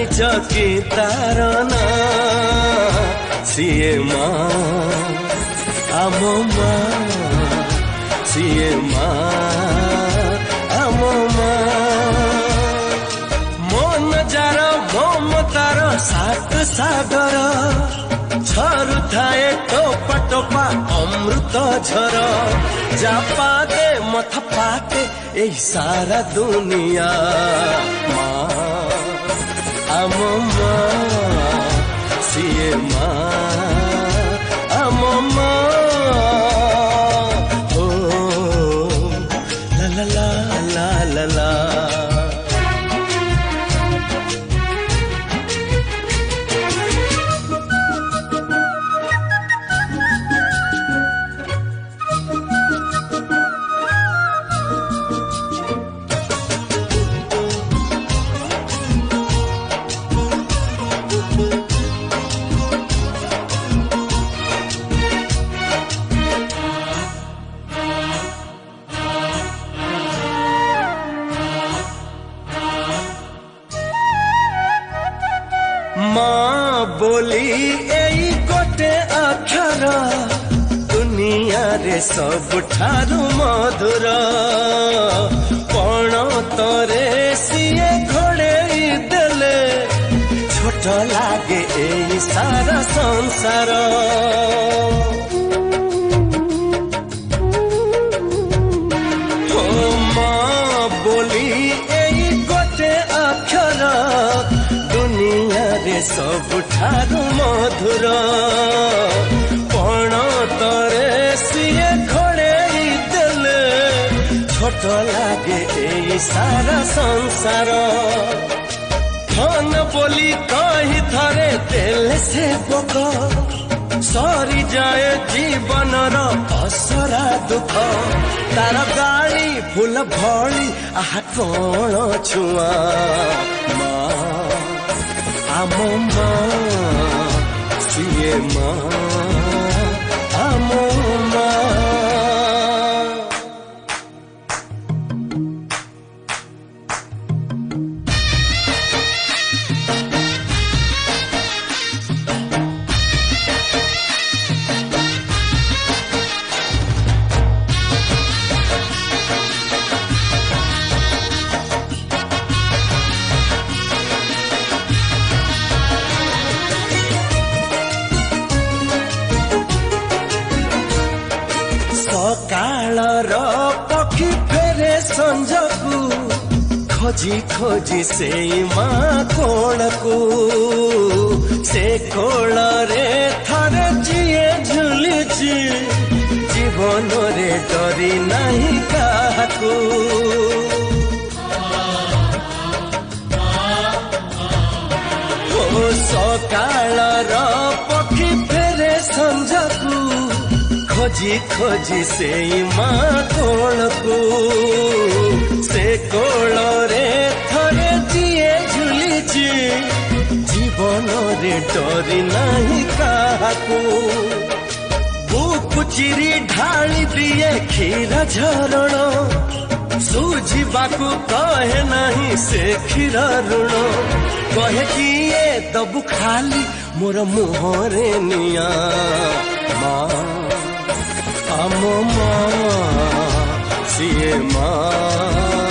ଜାଣିଛ କି ତାର ନାଁ ସିଏ ମା ଆମ ମା ସିଏ ମା ଆମ ମା ମନ ଯାର ମମତାର ସାତ ସାଗର ঝরুথায় টোপা টোপা অমৃত ঝর যা পাতে মথা পাতে এই সারা দুনিয়া মা सिनेमा বলি এই গোটে আখর দুনিয়ারে সবুঠারু মধুর পণ তরে সিয়ে ঘোড়েই দেলে ছোট লাগে এই সারা সংসার ସବୁଠାରୁ ମଧୁର ପଣ ତରେ ସିଏ ଖଡ଼େଇ ଦେଲେ ଛୋଟ ଲାଗେ ଏଇ ସାରା ସଂସାର ଧନ ବୋଲି କହି ଥରେ ଦେଲେ ସେ ପୋକ ସରିଯାଏ ଜୀବନର ଅସରା ଦୁଃଖ ତାର ଗାଳି ଫୁଲ ଭଳି ଆହା କଣ ଛୁଆ ମା à mon tu ଆଖି ଫେରେ ସଞ୍ଜକୁ ଖୋଜି ଖୋଜି ସେଇ ମା କୋଣକୁ ସେ କୋଳରେ ଥରେ ଯିଏ ଝୁଲିଛି ଜୀବନରେ ଡରି ନାହିଁ କାହାକୁ खोजी खोजी से माँ कोल को से कोल रे थरे जिए झुली जी जीवन रे डरी नहीं काकू बुक चिरी ढाली दिए खीर झरण सुझिबाकू कहे नहीं से खीर ऋण कहे किए दबु खाली मोर मुहरे निया माँ अम्मा सिए माँ